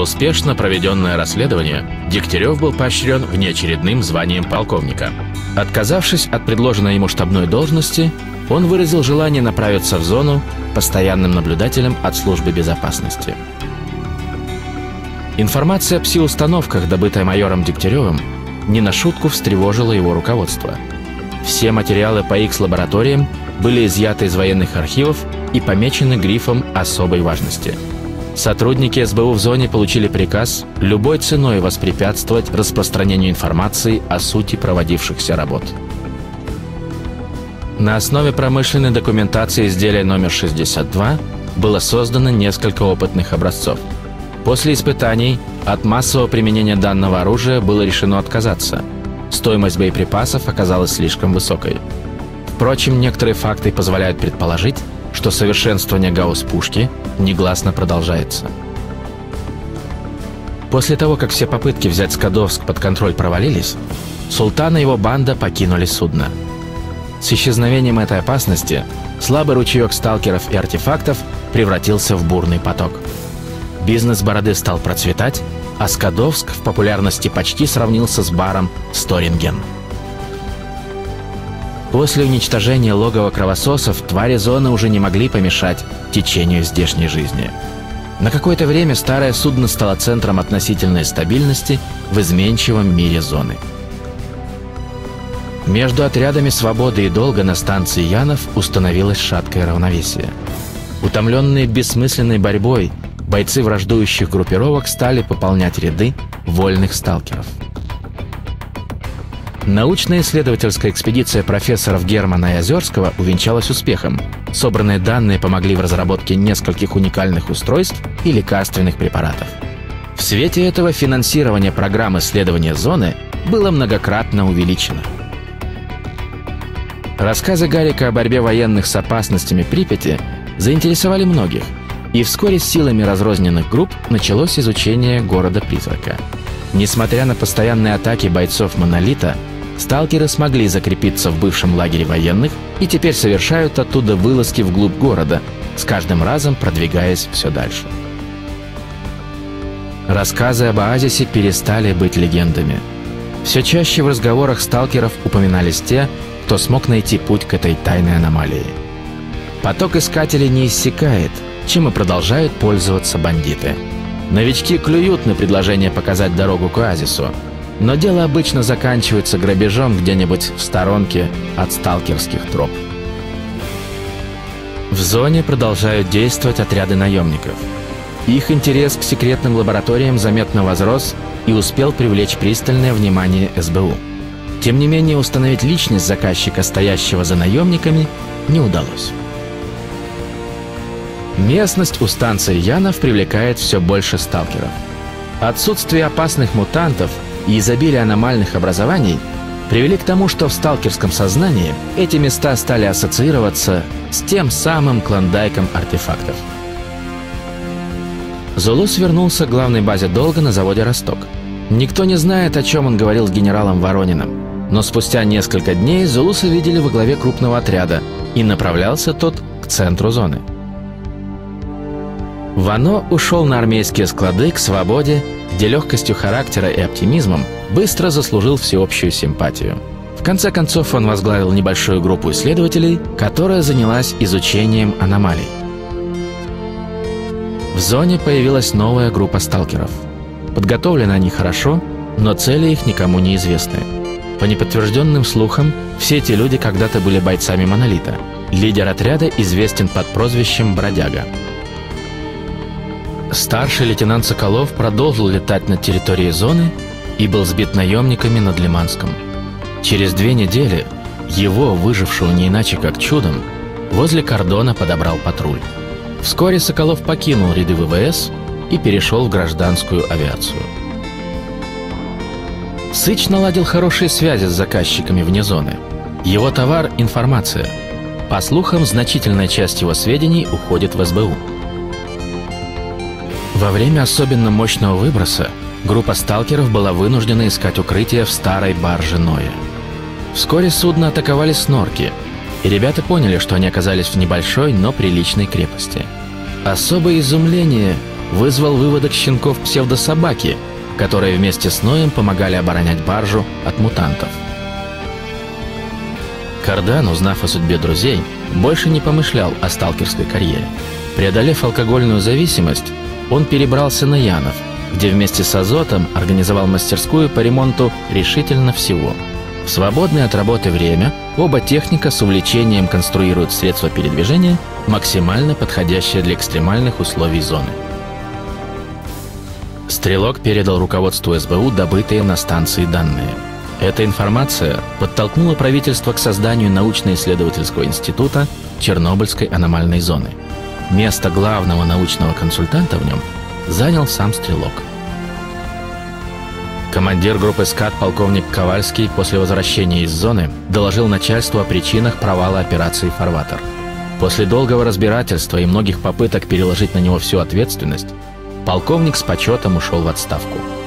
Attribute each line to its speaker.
Speaker 1: успешно проведенное расследование Дегтярев был поощрен внеочередным званием полковника. Отказавшись от предложенной ему штабной должности, он выразил желание направиться в зону постоянным наблюдателем от службы безопасности. Информация о пси-установках, добытая майором Дегтяревым, не на шутку встревожила его руководство. Все материалы по X-лабораториям были изъяты из военных архивов и помечены грифом особой важности. Сотрудники СБУ в зоне получили приказ любой ценой воспрепятствовать распространению информации о сути проводившихся работ. На основе промышленной документации изделия номер 62 было создано несколько опытных образцов. После испытаний от массового применения данного оружия было решено отказаться. Стоимость боеприпасов оказалась слишком высокой. Впрочем, некоторые факты позволяют предположить, что совершенствование гаусс-пушки негласно продолжается. После того, как все попытки взять Скадовск под контроль провалились, Султан и его банда покинули судно. С исчезновением этой опасности слабый ручеек сталкеров и артефактов превратился в бурный поток. Бизнес Бороды стал процветать, а Скадовск в популярности почти сравнился с баром «Сторинген». После уничтожения логова кровососов твари зоны уже не могли помешать течению здешней жизни. На какое-то время старое судно стало центром относительной стабильности в изменчивом мире зоны. Между отрядами «Свободы» и «Долга» на станции Янов установилось шаткое равновесие. Утомленные бессмысленной борьбой, бойцы враждующих группировок стали пополнять ряды вольных сталкеров – Научно-исследовательская экспедиция профессоров Германа и Озерского увенчалась успехом. Собранные данные помогли в разработке нескольких уникальных устройств и лекарственных препаратов. В свете этого финансирование программ исследования зоны было многократно увеличено. Рассказы Гарика о борьбе военных с опасностями Припяти заинтересовали многих, и вскоре силами разрозненных групп началось изучение города-призрака. Несмотря на постоянные атаки бойцов «Монолита», сталкеры смогли закрепиться в бывшем лагере военных и теперь совершают оттуда вылазки вглубь города, с каждым разом продвигаясь все дальше. Рассказы об оазисе перестали быть легендами. Все чаще в разговорах сталкеров упоминались те, кто смог найти путь к этой тайной аномалии. Поток искателей не иссякает, чем и продолжают пользоваться бандиты. Новички клюют на предложение показать дорогу к оазису, но дело обычно заканчивается грабежом где-нибудь в сторонке от сталкерских троп. В зоне продолжают действовать отряды наемников. Их интерес к секретным лабораториям заметно возрос и успел привлечь пристальное внимание СБУ. Тем не менее, установить личность заказчика, стоящего за наемниками, не удалось. Местность у станции Янов привлекает все больше сталкеров. Отсутствие опасных мутантов – и изобилие аномальных образований привели к тому, что в сталкерском сознании эти места стали ассоциироваться с тем самым клондайком артефактов. Зулус вернулся к главной базе долга на заводе «Росток». Никто не знает, о чем он говорил с генералом Ворониным, но спустя несколько дней Зулуса видели во главе крупного отряда, и направлялся тот к центру зоны. Вано ушел на армейские склады к свободе где легкостью характера и оптимизмом быстро заслужил всеобщую симпатию. В конце концов, он возглавил небольшую группу исследователей, которая занялась изучением аномалий. В зоне появилась новая группа сталкеров. Подготовлены они хорошо, но цели их никому не известны. По неподтвержденным слухам, все эти люди когда-то были бойцами «Монолита». Лидер отряда известен под прозвищем «Бродяга». Старший лейтенант Соколов продолжил летать над территорией зоны и был сбит наемниками над Лиманском. Через две недели его, выжившего не иначе как чудом, возле кордона подобрал патруль. Вскоре Соколов покинул ряды ВВС и перешел в гражданскую авиацию. Сыч наладил хорошие связи с заказчиками вне зоны. Его товар – информация. По слухам, значительная часть его сведений уходит в СБУ. Во время особенно мощного выброса группа сталкеров была вынуждена искать укрытие в старой барже Ноя. Вскоре судно атаковали снорки, и ребята поняли, что они оказались в небольшой, но приличной крепости. Особое изумление вызвал выводок щенков псевдособаки, которые вместе с Ноем помогали оборонять баржу от мутантов. Кардан, узнав о судьбе друзей, больше не помышлял о сталкерской карьере. Преодолев алкогольную зависимость, он перебрался на Янов, где вместе с Азотом организовал мастерскую по ремонту решительно всего. В свободное от работы время оба техника с увлечением конструируют средства передвижения, максимально подходящие для экстремальных условий зоны. Стрелок передал руководству СБУ добытые на станции данные. Эта информация подтолкнула правительство к созданию научно-исследовательского института Чернобыльской аномальной зоны. Место главного научного консультанта в нем занял сам Стрелок. Командир группы «Скат» полковник Ковальский после возвращения из зоны доложил начальству о причинах провала операции «Фарватер». После долгого разбирательства и многих попыток переложить на него всю ответственность, полковник с почетом ушел в отставку –